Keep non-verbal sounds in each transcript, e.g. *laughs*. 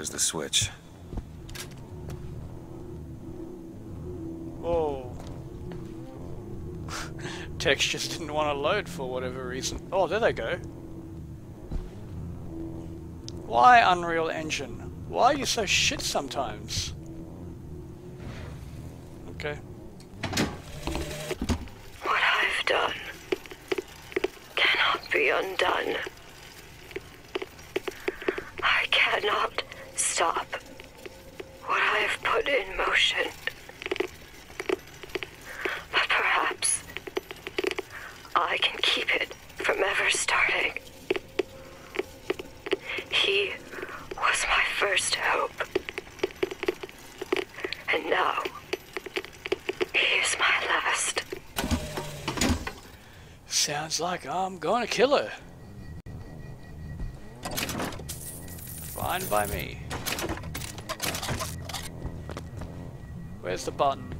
There's the switch. Oh. *laughs* Whoa. Text just didn't want to load for whatever reason. Oh, there they go. Why Unreal Engine? Why are you so shit sometimes? Okay. What I've done cannot be undone. I cannot stop what I have put in motion. But perhaps I can keep it from ever starting. He was my first hope. And now, he is my last. Sounds like I'm gonna kill her. Fine by me. Where's the button?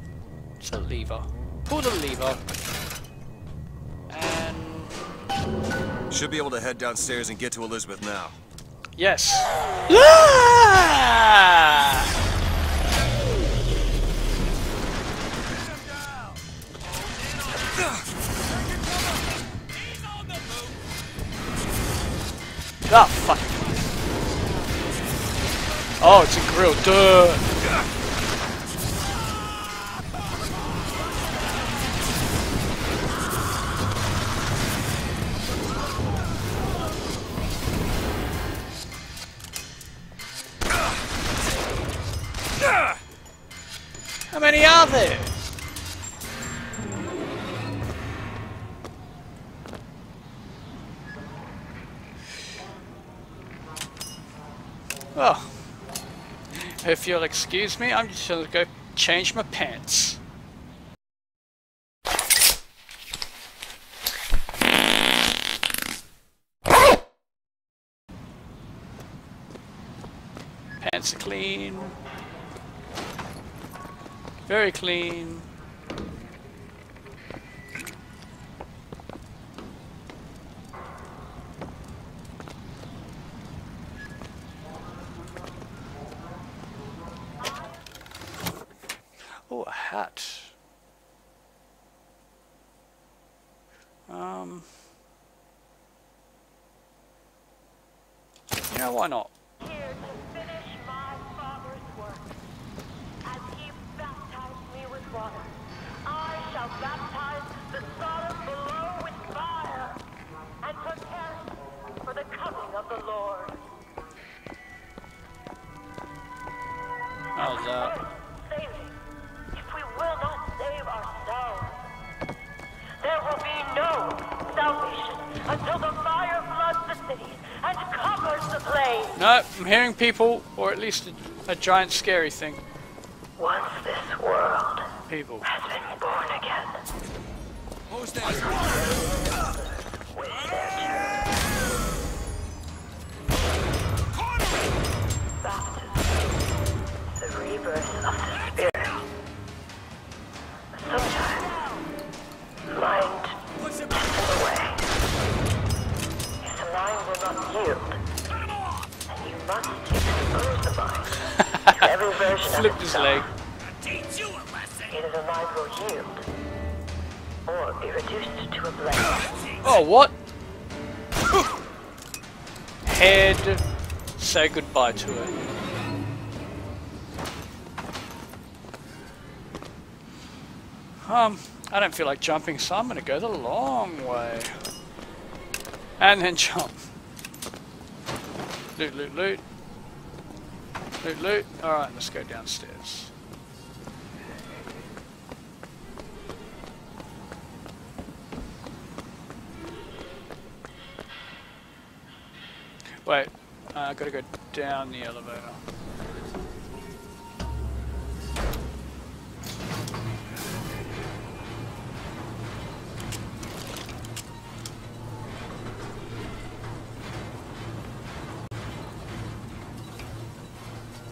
It's a lever. Pull the lever. And Should be able to head downstairs and get to Elizabeth now. yes. Ah! Ah, fuck. Oh, it's a grill. Duh. How many are there? Well, if you'll excuse me, I'm just gonna go change my pants. Pants are clean. Very clean. Oh, a hat. Um. Yeah, why not? The Lord. How's that? Saving, if we will not save ourselves, there will be no salvation until the fire floods the cities and covers the plain. No, I'm hearing people, or at least a, a giant scary thing. Once this world People. has been born again, Who's that? The rebirth of the spirit. Sometimes, mind gets in the way. If the mind will not yield, then you must expose the mind to every *laughs* version of Flipped his leg. Either the mind will yield, or be reduced to a blank. Oh, what? Head. Say goodbye to it. Um, I don't feel like jumping, so I'm gonna go the long way. And then jump. Loot, loot, loot. Loot, loot. Alright, let's go downstairs. Wait, uh, I gotta go down the elevator.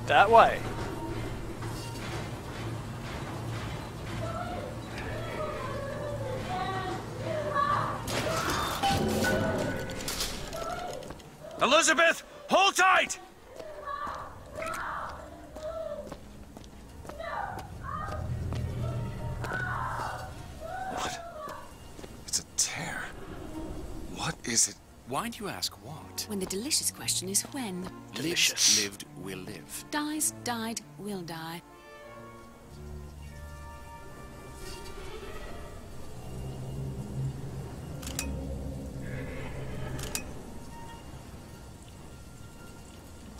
that way. Elizabeth, hold tight! What? It's a tear. What is it why do you ask what? When the delicious question is when. Delicious. Lived, will live. Dies, died, will die.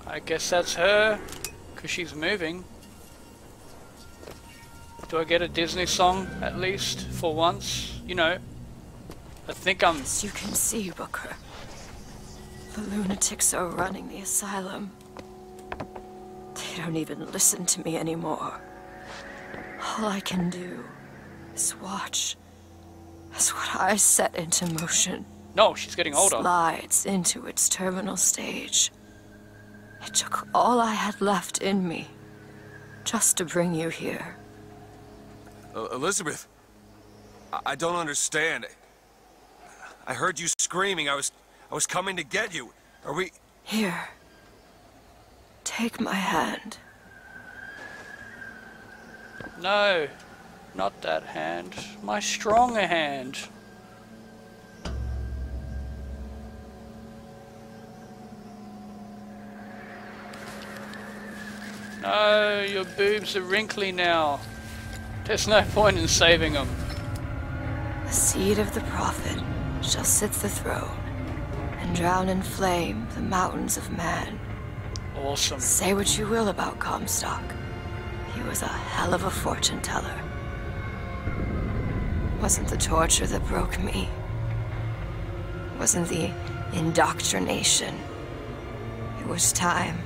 I guess that's her, because she's moving. Do I get a Disney song, at least, for once? You know, I think I'm... As you can see, Booker, the lunatics are running the asylum. They don't even listen to me anymore. All I can do is watch as what I set into motion No, she's getting older. slides into its terminal stage. It took all I had left in me just to bring you here. Uh, Elizabeth, I, I don't understand. I heard you screaming. I was, I was coming to get you. Are we? Here. Take my hand. No, not that hand. My stronger hand. No, your boobs are wrinkly now. There's no point in saving them. The seed of the prophet shall sit the throne and drown in flame the mountains of man. Awesome. Say what you will about Comstock. He was a hell of a fortune teller. Wasn't the torture that broke me. Wasn't the indoctrination. It was time.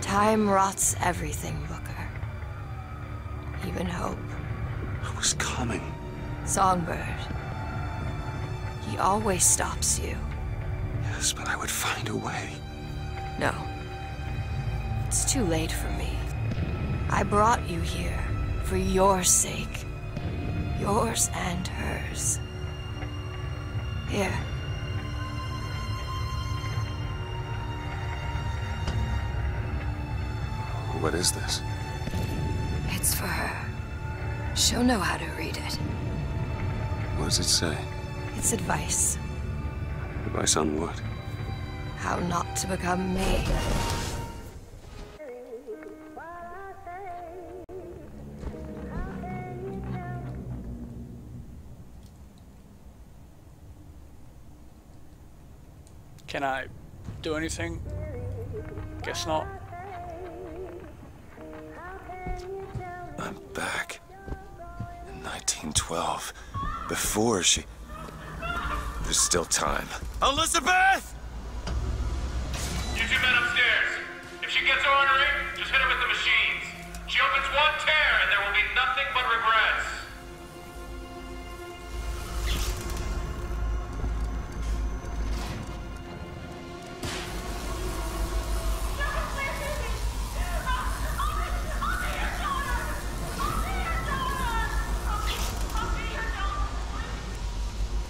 Time rots everything, Booker. Even hope. I was coming. Songbird. He always stops you. Yes, but I would find a way. No. It's too late for me. I brought you here for your sake. Yours and hers. Here. What is this? It's for her. She'll know how to read it. What does it say? It's advice. Advice on what? How not to become me. Can I do anything? Guess not. I'm back. In 1912. Before she. There's still time. Elizabeth! You two men upstairs. If she gets ornery, just hit her with the machines. She opens one tear and there will be nothing but regrets.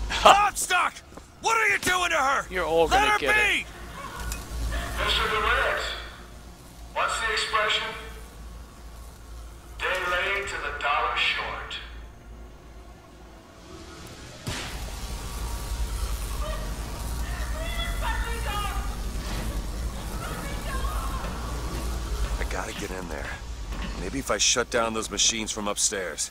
Comstock! What are you doing to her? You're all Let gonna her get be! it. Mr. DeWitt, what's the expression? Day late to the dollar short. I gotta get in there. Maybe if I shut down those machines from upstairs.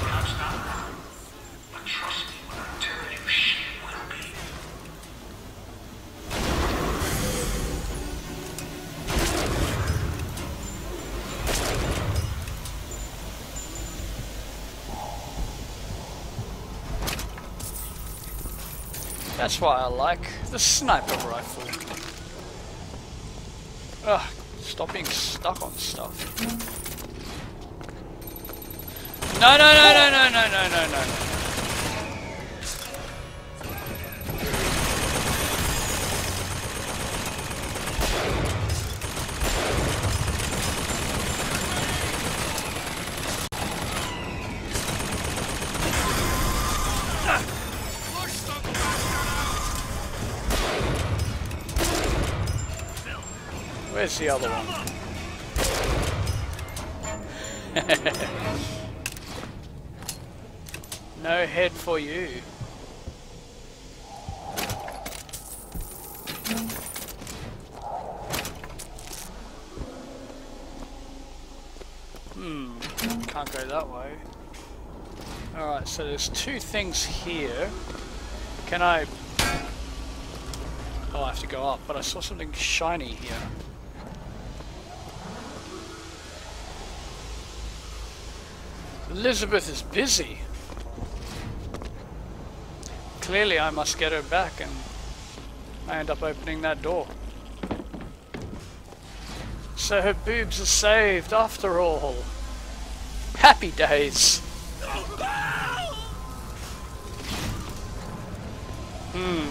That's why I like the sniper rifle. Ugh, stop being stuck on stuff. No, no, no, no, no, no, no, no, no. Where's the other one? *laughs* no head for you. Hmm, can't go that way. Alright, so there's two things here. Can I... Oh, I have to go up, but I saw something shiny here. Elizabeth is busy. Clearly I must get her back and I end up opening that door. So her boobs are saved after all. Happy days. Hmm.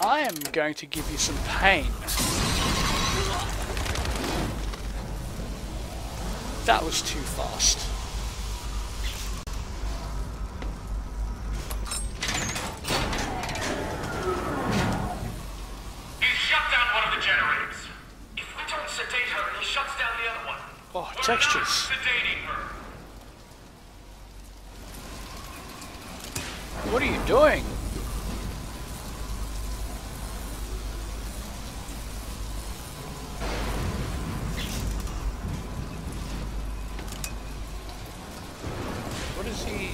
I am going to give you some pain. That was too fast. He shut down one of the generators. If we don't sedate her, he shuts down one of the other one. We're textures. not sedating her. He shuts down the other one. Oh, textures. What are you doing? What is he?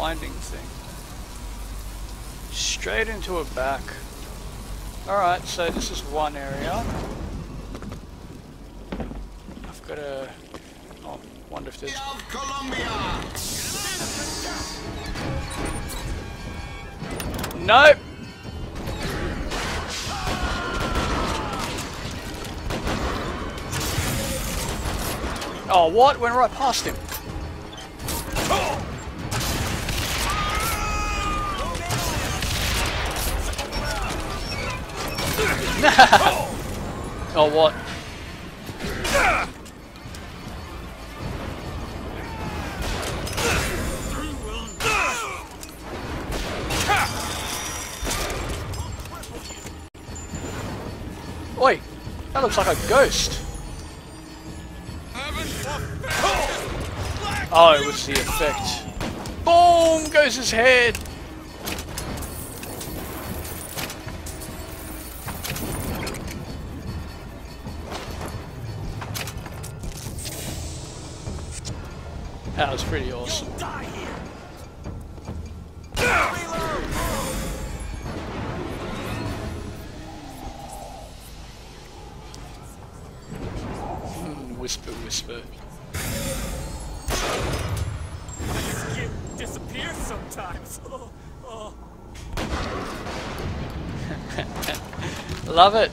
Winding thing. Straight into a back. Alright, so this is one area. I've got a... Oh, wonder if there's... of Columbia. Nope. Oh, what? Went right past him. *laughs* oh, what? Oi! That looks like a ghost. Oh, it was the effect. Boom! Goes his head! That was pretty awesome. Hmm, whisper, whisper. Disappears sometimes. *laughs* Oh, oh. *laughs* Love it.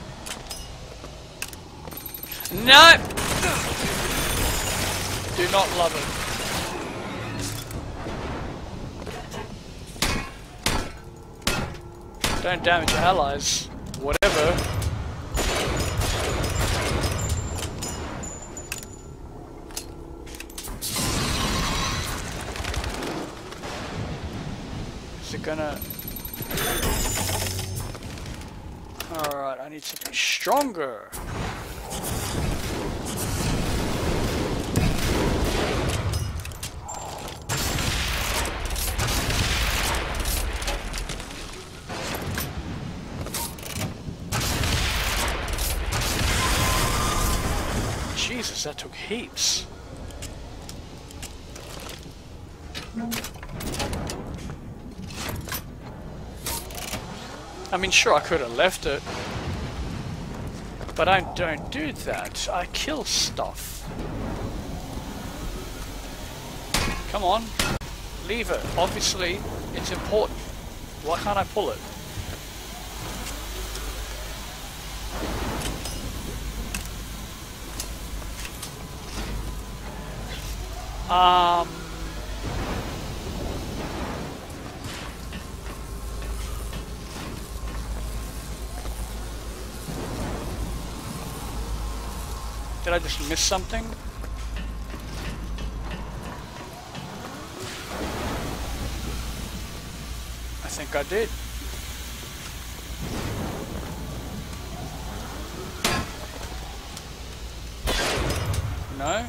No! Do not love it. Don't damage your allies. Whatever. Is it gonna... Alright, I need something stronger. Jesus, that took heaps. I mean, sure, I could have left it. But I don't do that. I kill stuff. Come on. Leave it. Obviously, it's important. Why can't I pull it? Um... Did I just miss something? I think I did. No?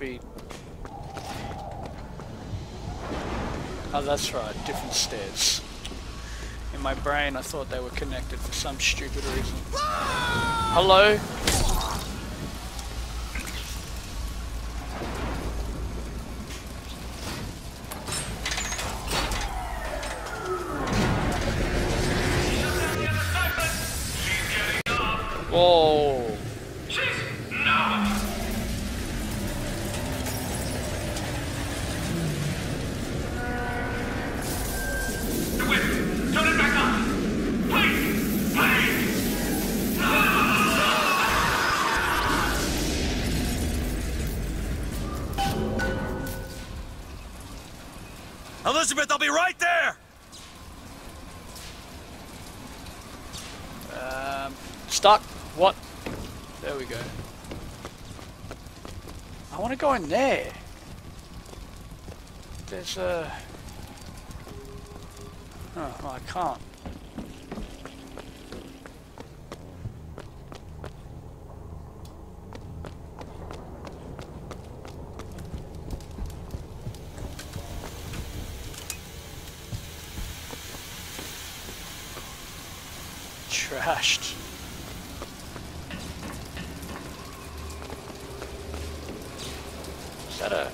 Be... Oh, that's right, different stairs. In my brain, I thought they were connected for some stupid reason. Hello? Stuck. What? There we go. I want to go in there. There's a... Oh, I can't. Trashed. Is that a...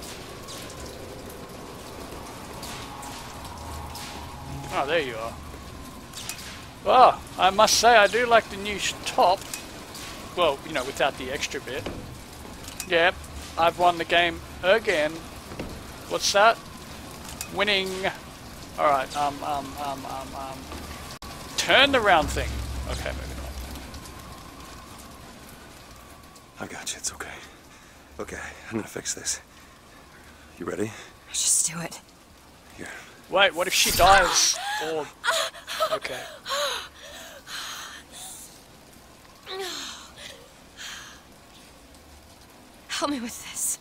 Oh, there you are. Well, I must say I do like the new top. Well, you know, without the extra bit. Yep, I've won the game again. What's that? Winning. Alright, um, um, um, um, um. Turn the round thing. Okay, moving on. I got you. It's okay. Okay, I'm gonna fix this. You ready? Just do it. Here. Wait, what if she dies? Or... Okay. Help me with this.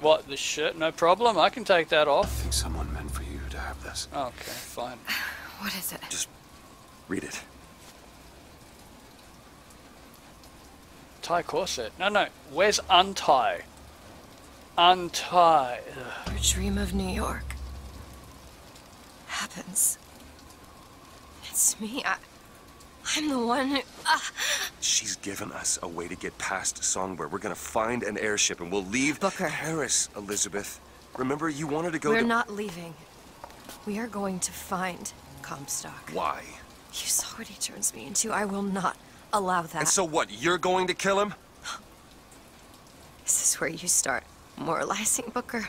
What, the shirt? No problem, I can take that off. I think someone meant for you to have this. Okay, fine. What is it? Just read it. Tie corset. No, no, where's untie? Untie. Ugh. Your dream of New York happens. It's me. I, I'm the one who. ah. She's given us a way to get past Songbird. We're gonna find an airship and we'll leave Booker. Paris, Elizabeth. Remember, you wanted to go We're to... not leaving. We are going to find Comstock. Why? You saw what he turns me into. I will not allow that. And so what? You're going to kill him? This is where you start moralizing, Booker?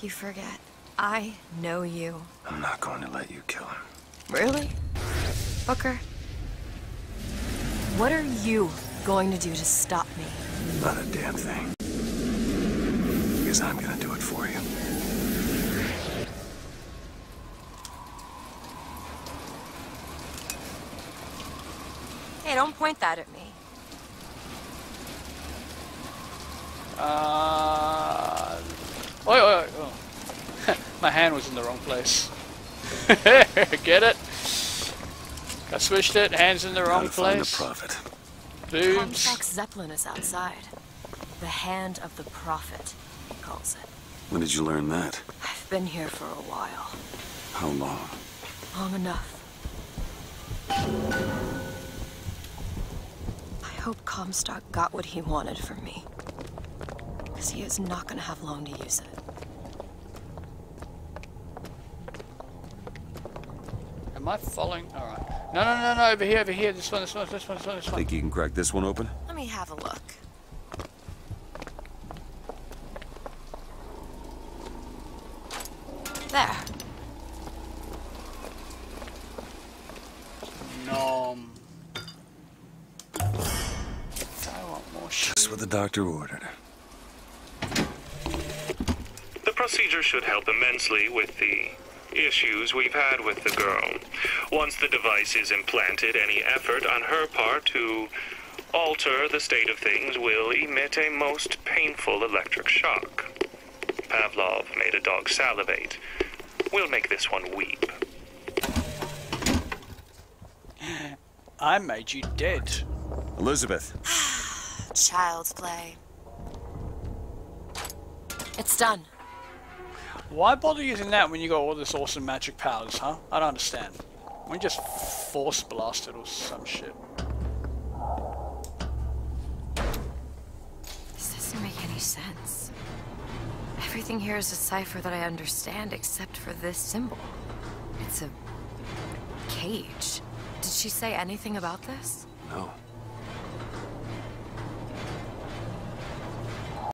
You forget. I know you. I'm not going to let you kill him. Really? Booker? What are you going to do to stop me? Not a damn thing. Because I'm gonna do it for you. Hey, don't point that at me. Uh... Oi, oi, oi. Oh. *laughs* My hand was in the wrong place. *laughs* Get it? I switched it, hands in the wrong Gotta find the prophet. Boobs. Comstock's Zeppelin is outside. The hand of the prophet, he calls it. When did you learn that? I've been here for a while. How long? Long enough. I hope Comstock got what he wanted from me. Because he is not going to have long to use it. Am I following? Alright. No, no, no, no, over here, over here. This one, this one, this one, this one, this one. Think you can crack this one open? Let me have a look. There. Nom. I want more shit. Just what the doctor ordered. The procedure should help immensely with the issues we've had with the girl. Once the device is implanted, any effort on her part to alter the state of things will emit a most painful electric shock. Pavlov made a dog salivate. We'll make this one weep. I made you dead. Elizabeth, *sighs* Child's play. It's done. Why bother using that when you got all this awesome magic powers, huh? I don't understand. We just force blast it or some shit. This doesn't make any sense. Everything here is a cipher that I understand except for this symbol. It's a cage. Did she say anything about this? no.